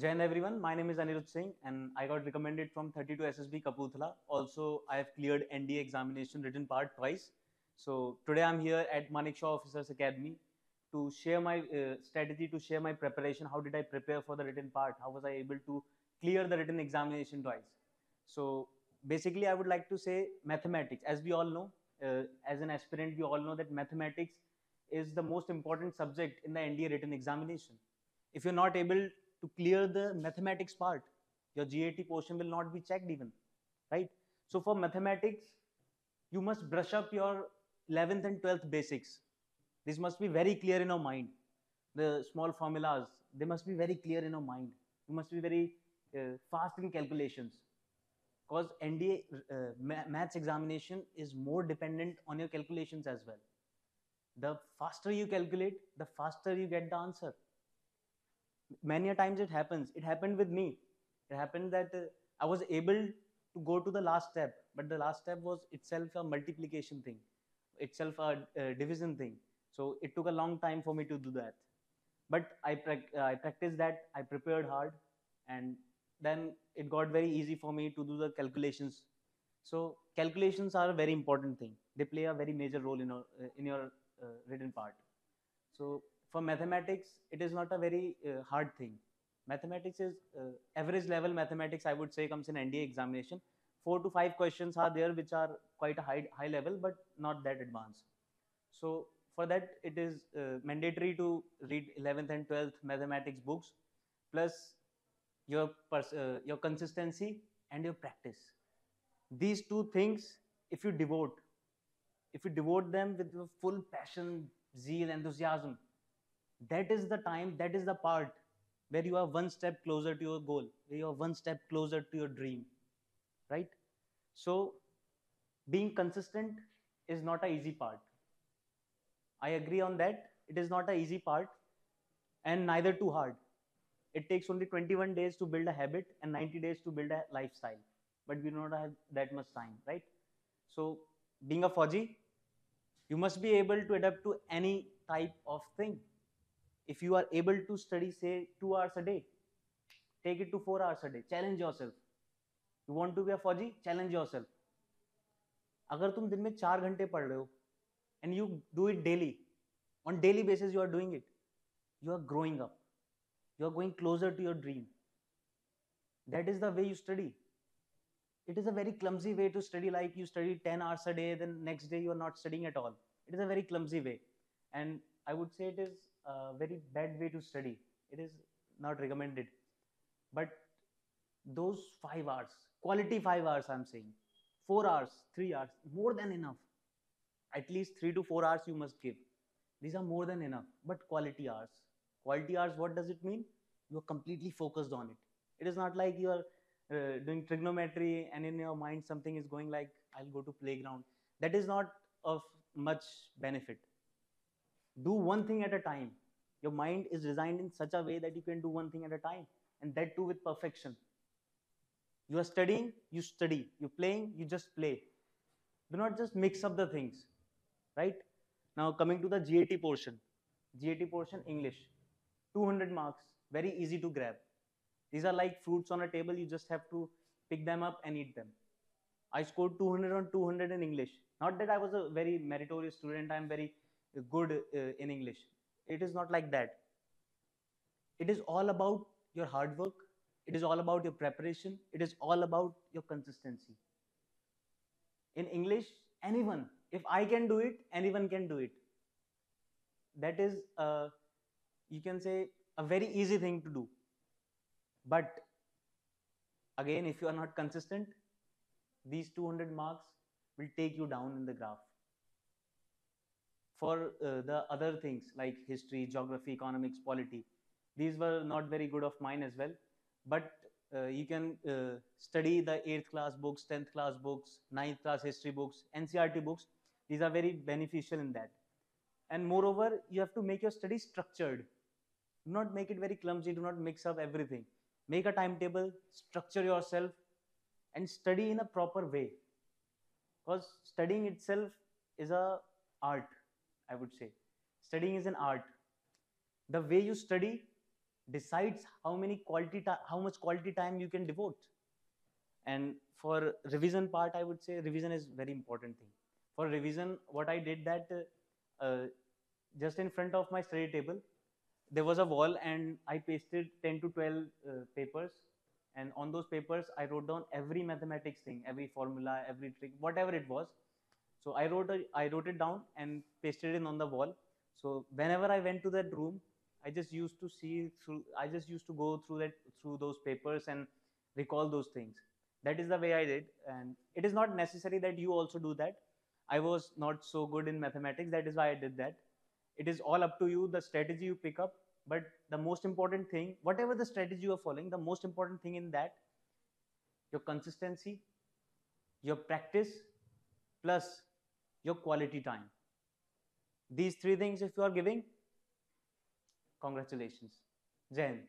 Jain everyone, my name is Anirudh Singh and I got recommended from 32 SSB Kapurthala. Also, I have cleared NDA examination written part twice. So today I'm here at Manekshaw Officers Academy to share my uh, strategy, to share my preparation. How did I prepare for the written part? How was I able to clear the written examination twice? So basically, I would like to say mathematics. As we all know, uh, as an aspirant, we all know that mathematics is the most important subject in the NDA written examination. If you're not able to clear the mathematics part, your GAT portion will not be checked even, right? So for mathematics, you must brush up your 11th and 12th basics. This must be very clear in your mind. The small formulas, they must be very clear in your mind. You must be very uh, fast in calculations. Because NDA uh, maths examination is more dependent on your calculations as well. The faster you calculate, the faster you get the answer many a times it happens. It happened with me. It happened that uh, i was able to go to the last step but the last step was itself a multiplication thing itself a, division thing. So it took a long time for me to do that. But i uh, i practiced that. I prepared hard and then it got very easy for me to do the calculations. So calculations are a very important thing. They play a very major role in your uh, in your uh, written part. So for mathematics, it is not a very uh, hard thing. Mathematics is uh, average level mathematics, I would say, comes in NDA examination. Four to five questions are there which are quite a high, high level, but not that advanced. So for that, it is uh, mandatory to read 11th and 12th mathematics books, plus your, uh, your consistency and your practice. These two things, if you devote, if you devote them with full passion, zeal, enthusiasm, that is the time, that is the part where you are one step closer to your goal, where you are one step closer to your dream, right? So, being consistent is not an easy part. I agree on that. It is not an easy part and neither too hard. It takes only 21 days to build a habit and 90 days to build a lifestyle. But we do not have that much time, right? So, being a Fauji, you must be able to adapt to any type of thing if you are able to study say 2 hours a day take it to 4 hours a day challenge yourself you want to be a fauji challenge yourself अगर तुम दिन में चार घंटे पढ़ रहे हो and you do it daily on daily basis you are doing it you are growing up you are going closer to your dream that is the way you study it is a very clumsy way to study like you study 10 hours a day then next day you are not studying at all it is a very clumsy way and i would say it is a very bad way to study. It is not recommended. But those five hours, quality five hours, I'm saying, four hours, three hours, more than enough. At least three to four hours you must give. These are more than enough, but quality hours. Quality hours, what does it mean? You are completely focused on it. It is not like you are uh, doing trigonometry and in your mind something is going like, I'll go to playground. That is not of much benefit do one thing at a time. Your mind is designed in such a way that you can do one thing at a time and that too with perfection. You are studying you study. You're playing you just play. Do not just mix up the things right? Now coming to the gat portion. Gat portion english. 200 marks very easy to grab. These are like fruits on a table. You just have to pick them up and eat them. I scored 200 on 200 in english. Not that i was a very meritorious student. I'm very good uh, in English. It is not like that. It is all about your hard work. It is all about your preparation. It is all about your consistency. In English, anyone, if I can do it, anyone can do it. That is, uh, you can say, a very easy thing to do. But again, if you are not consistent, these 200 marks will take you down in the graph for uh, the other things like history, geography, economics, polity. These were not very good of mine as well. But uh, you can uh, study the 8th class books, 10th class books, 9th class history books, NCERT books. These are very beneficial in that. And moreover, you have to make your study structured. Do not make it very clumsy. Do not mix up everything. Make a timetable, structure yourself, and study in a proper way. Because studying itself is a art I would say. Studying is an art. The way you study decides how many quality how much quality time you can devote and for revision part i would say revision is very important thing for revision what i did that uh, uh, just in front of my study table there was a wall and i pasted 10 to 12 uh, papers and on those papers i wrote down every mathematics thing every formula every trick whatever it was so i wrote a, i wrote it down and pasted it on the wall. So whenever i went to that room i just used to see through i just used to go through that through those papers and recall those things. That is the way i did. And it is not necessary that you also do that. I was not so good in mathematics. That is why i did that. It is all up to you the strategy you pick up. But the most important thing whatever the strategy you are following the most important thing in that your consistency your practice plus your quality time these three things if you are giving congratulations jai.